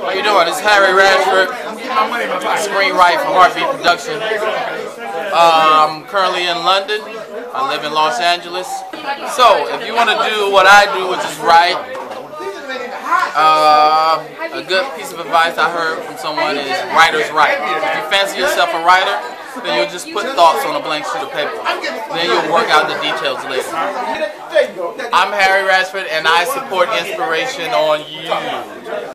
How you doing? This is Harry Ratchford, screenwriter from Heartbeat Production. Uh, I'm currently in London. I live in Los Angeles. So, if you want to do what I do, which is write, uh, a good piece of advice I heard from someone is writer's write. If you fancy yourself a writer, then you'll just put thoughts on a blank sheet of paper. Then you'll work out the details later. I'm Harry Ratchford, and I support Inspirational You.